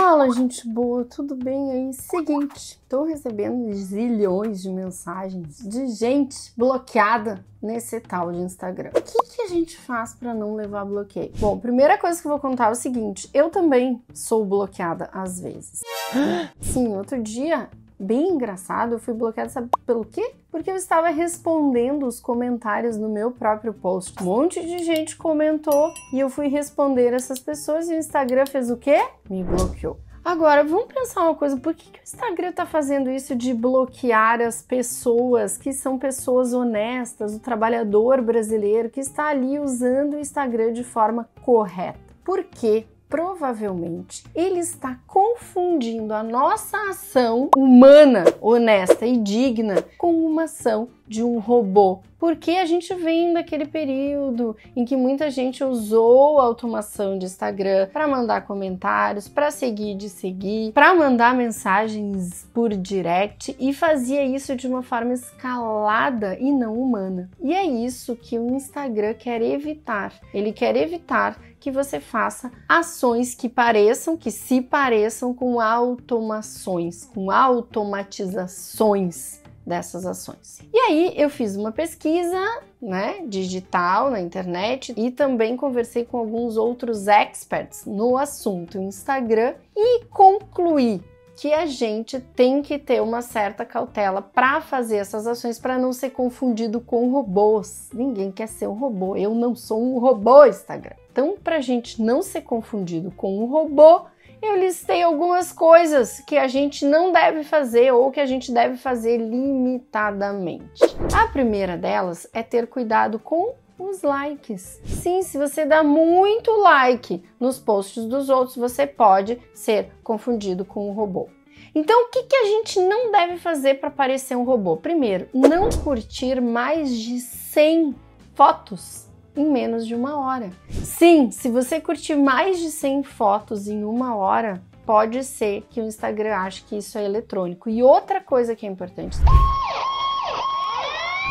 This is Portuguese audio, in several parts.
Fala, gente boa, tudo bem aí? Seguinte, tô recebendo zilhões de mensagens de gente bloqueada nesse tal de Instagram. O que, que a gente faz para não levar bloqueio? Bom, primeira coisa que eu vou contar é o seguinte: eu também sou bloqueada às vezes. Sim, outro dia bem engraçado, eu fui bloqueada, sabe pelo quê? Porque eu estava respondendo os comentários no meu próprio post. Um monte de gente comentou e eu fui responder essas pessoas e o Instagram fez o quê? Me bloqueou. Agora, vamos pensar uma coisa: por que, que o Instagram está fazendo isso de bloquear as pessoas que são pessoas honestas, o trabalhador brasileiro que está ali usando o Instagram de forma correta? Por quê? Provavelmente ele está confundindo a nossa ação humana, honesta e digna com uma ação de um robô. Porque a gente vem daquele período em que muita gente usou a automação de Instagram para mandar comentários, para seguir de seguir, para mandar mensagens por direct e fazia isso de uma forma escalada e não humana. E é isso que o Instagram quer evitar. Ele quer evitar que você faça ações que pareçam, que se pareçam com automações, com automatizações dessas ações. E aí eu fiz uma pesquisa, né, digital na internet e também conversei com alguns outros experts no assunto Instagram e concluí que a gente tem que ter uma certa cautela para fazer essas ações para não ser confundido com robôs. Ninguém quer ser um robô. Eu não sou um robô Instagram. Então, para a gente não ser confundido com um robô, eu listei algumas coisas que a gente não deve fazer ou que a gente deve fazer limitadamente. A primeira delas é ter cuidado com os likes. Sim, se você dá muito like nos posts dos outros, você pode ser confundido com um robô. Então, o que, que a gente não deve fazer para parecer um robô? Primeiro, não curtir mais de 100 fotos em menos de uma hora. Sim, se você curtir mais de 100 fotos em uma hora, pode ser que o Instagram ache que isso é eletrônico. E outra coisa que é importante: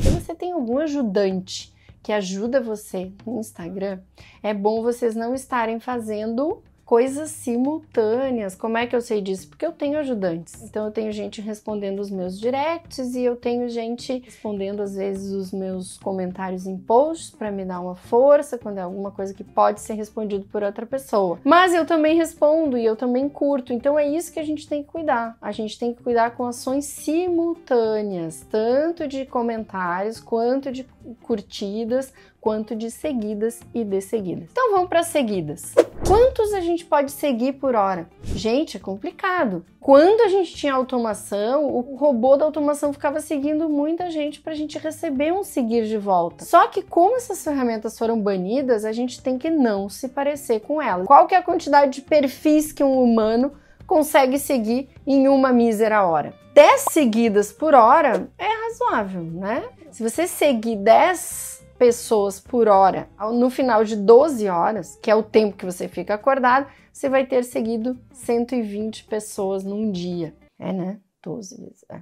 se você tem algum ajudante que ajuda você no Instagram, é bom vocês não estarem fazendo coisas simultâneas. Como é que eu sei disso? Porque eu tenho ajudantes. Então eu tenho gente respondendo os meus directs e eu tenho gente respondendo às vezes os meus comentários em posts para me dar uma força quando é alguma coisa que pode ser respondido por outra pessoa. Mas eu também respondo e eu também curto. Então é isso que a gente tem que cuidar. A gente tem que cuidar com ações simultâneas, tanto de comentários quanto de curtidas, quanto de seguidas e desseguidas. Então vamos para seguidas. Quantos a gente pode seguir por hora? Gente, é complicado. Quando a gente tinha automação, o robô da automação ficava seguindo muita gente para a gente receber um seguir de volta. Só que como essas ferramentas foram banidas, a gente tem que não se parecer com elas. Qual que é a quantidade de perfis que um humano consegue seguir em uma mísera hora? 10 seguidas por hora é razoável, né? Se você seguir 10 pessoas por hora no final de 12 horas, que é o tempo que você fica acordado, você vai ter seguido 120 pessoas num dia. É, né? 12 vezes. É.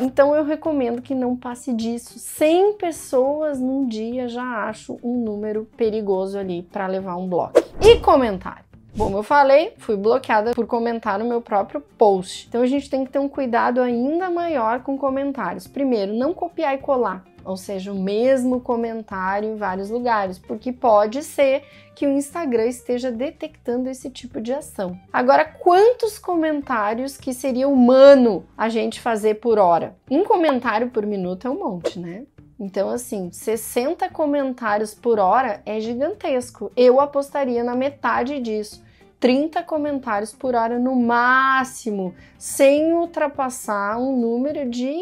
Então eu recomendo que não passe disso. 100 pessoas num dia já acho um número perigoso ali para levar um bloco. E comentário. Como eu falei, fui bloqueada por comentar no meu próprio post. Então a gente tem que ter um cuidado ainda maior com comentários. Primeiro, não copiar e colar ou seja, o mesmo comentário em vários lugares, porque pode ser que o Instagram esteja detectando esse tipo de ação. Agora, quantos comentários que seria humano a gente fazer por hora? Um comentário por minuto é um monte, né? Então, assim, 60 comentários por hora é gigantesco. Eu apostaria na metade disso. 30 comentários por hora no máximo, sem ultrapassar um número de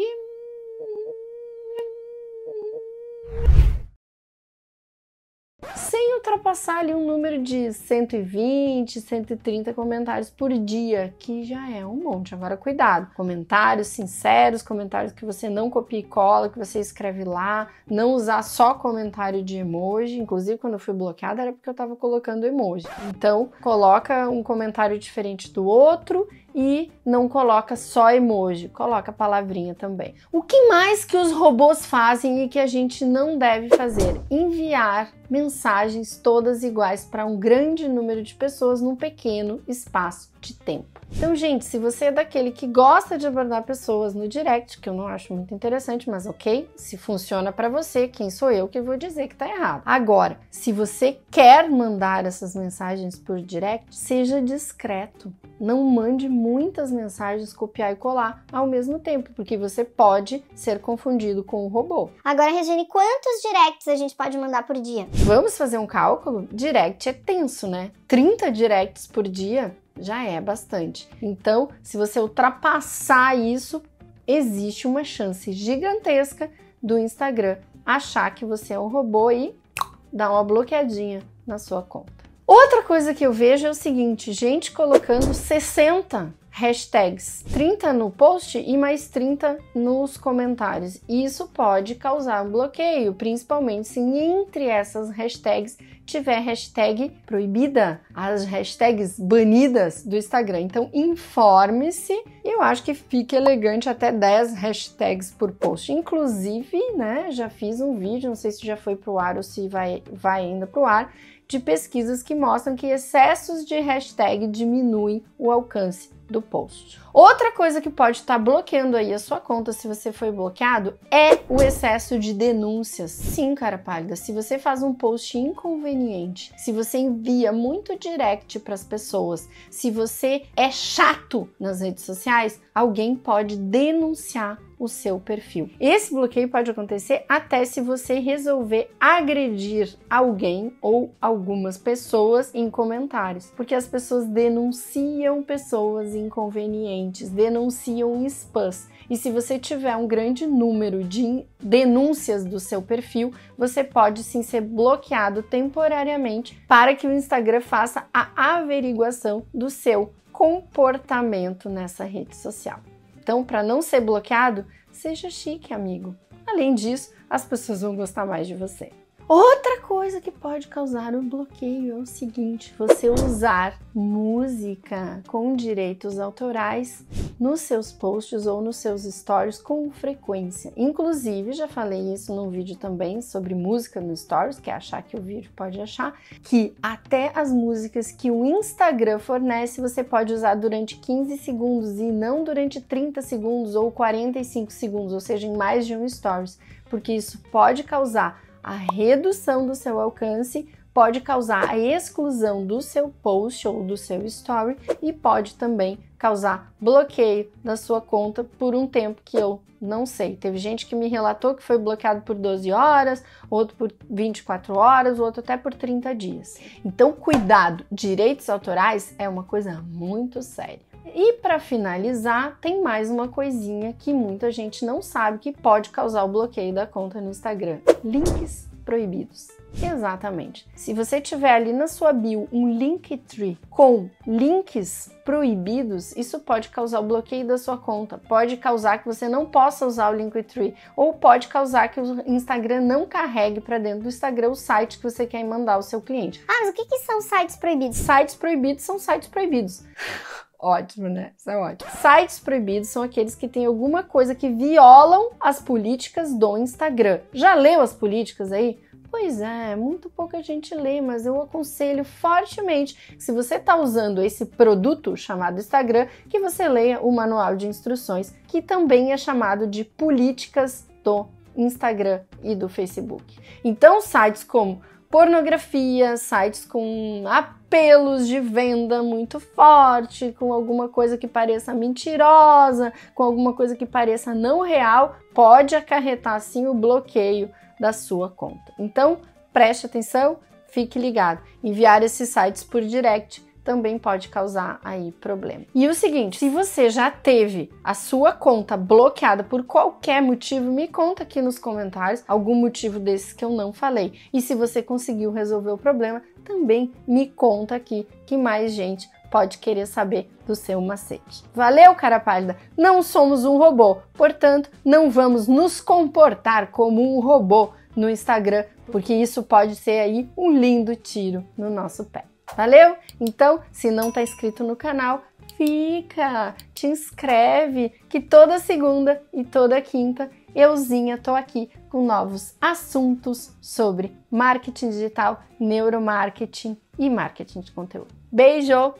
sem ultrapassar ali um número de 120, 130 comentários por dia, que já é um monte. Agora, cuidado, comentários sinceros, comentários que você não copia e cola, que você escreve lá, não usar só comentário de emoji. Inclusive, quando eu fui bloqueada era porque eu tava colocando emoji. Então, coloca um comentário diferente do outro e não coloca só emoji, coloca palavrinha também. O que mais que os robôs fazem e que a gente não deve fazer? Enviar mensagens todas iguais para um grande número de pessoas num pequeno espaço de tempo. Então, gente, se você é daquele que gosta de abordar pessoas no direct, que eu não acho muito interessante, mas ok, se funciona para você, quem sou eu que vou dizer que tá errado. Agora, se você quer mandar essas mensagens por direct, seja discreto. Não mande muitas mensagens copiar e colar ao mesmo tempo, porque você pode ser confundido com um robô. Agora, Regiane, quantos directs a gente pode mandar por dia? Vamos fazer um cálculo? Direct é tenso, né? 30 directs por dia já é bastante. Então, se você ultrapassar isso, existe uma chance gigantesca do Instagram achar que você é um robô e dar uma bloqueadinha na sua conta. Outra coisa que eu vejo é o seguinte: gente colocando 60 hashtags, 30 no post e mais 30 nos comentários. Isso pode causar um bloqueio, principalmente se entre essas hashtags tiver hashtag proibida, as hashtags banidas do Instagram. Então informe-se. Eu acho que fica elegante até 10 hashtags por post. Inclusive, né, já fiz um vídeo, não sei se já foi pro ar ou se vai, vai ainda pro ar, de pesquisas que mostram que excessos de hashtag diminuem o alcance do post. Outra coisa que pode estar bloqueando aí a sua conta se você foi bloqueado é o excesso de denúncias. Sim, cara pálida, se você faz um post inconveniente, se você envia muito direct para as pessoas, se você é chato nas redes sociais, alguém pode denunciar o seu perfil. Esse bloqueio pode acontecer até se você resolver agredir alguém ou algumas pessoas em comentários, porque as pessoas denunciam pessoas inconvenientes, denunciam spams. E se você tiver um grande número de denúncias do seu perfil, você pode sim ser bloqueado temporariamente para que o Instagram faça a averiguação do seu comportamento nessa rede social. Então, para não ser bloqueado, seja chique, amigo. Além disso, as pessoas vão gostar mais de você. Outra coisa que pode causar um bloqueio é o seguinte: você usar música com direitos autorais nos seus posts ou nos seus stories com frequência. Inclusive, já falei isso num vídeo também sobre música no stories, que é achar que o vídeo pode achar, que até as músicas que o Instagram fornece você pode usar durante 15 segundos e não durante 30 segundos ou 45 segundos, ou seja, em mais de um stories, porque isso pode causar a redução do seu alcance pode causar a exclusão do seu post ou do seu story e pode também causar bloqueio da sua conta por um tempo que eu não sei. Teve gente que me relatou que foi bloqueado por 12 horas, outro por 24 horas, outro até por 30 dias. Então, cuidado, direitos autorais é uma coisa muito séria. E para finalizar, tem mais uma coisinha que muita gente não sabe que pode causar o bloqueio da conta no Instagram: links proibidos. Exatamente. Se você tiver ali na sua bio um Linktree com links proibidos, isso pode causar o bloqueio da sua conta, pode causar que você não possa usar o Linktree ou pode causar que o Instagram não carregue para dentro do Instagram o site que você quer mandar ao seu cliente. Ah, mas o que, que são sites proibidos? Sites proibidos são sites proibidos. Ótimo, né? Isso é ótimo. Sites proibidos são aqueles que têm alguma coisa que violam as políticas do Instagram. Já leu as políticas aí? Pois é, muito pouca gente lê, mas eu aconselho fortemente, se você está usando esse produto chamado Instagram, que você leia o manual de instruções, que também é chamado de políticas do Instagram e do Facebook. Então, sites como pornografia, sites com apelos de venda muito forte, com alguma coisa que pareça mentirosa, com alguma coisa que pareça não real, pode acarretar sim o bloqueio da sua conta. Então, preste atenção, fique ligado. Enviar esses sites por direct também pode causar aí problema. E o seguinte, se você já teve a sua conta bloqueada por qualquer motivo, me conta aqui nos comentários algum motivo desses que eu não falei. E se você conseguiu resolver o problema, também me conta aqui que mais gente pode querer saber do seu macete. Valeu, cara pálida? Não somos um robô, portanto, não vamos nos comportar como um robô no Instagram, porque isso pode ser aí um lindo tiro no nosso pé. Valeu? Então, se não está inscrito no canal, fica, te inscreve, que toda segunda e toda quinta euzinha tô aqui com novos assuntos sobre marketing digital, neuromarketing e marketing de conteúdo. Beijo!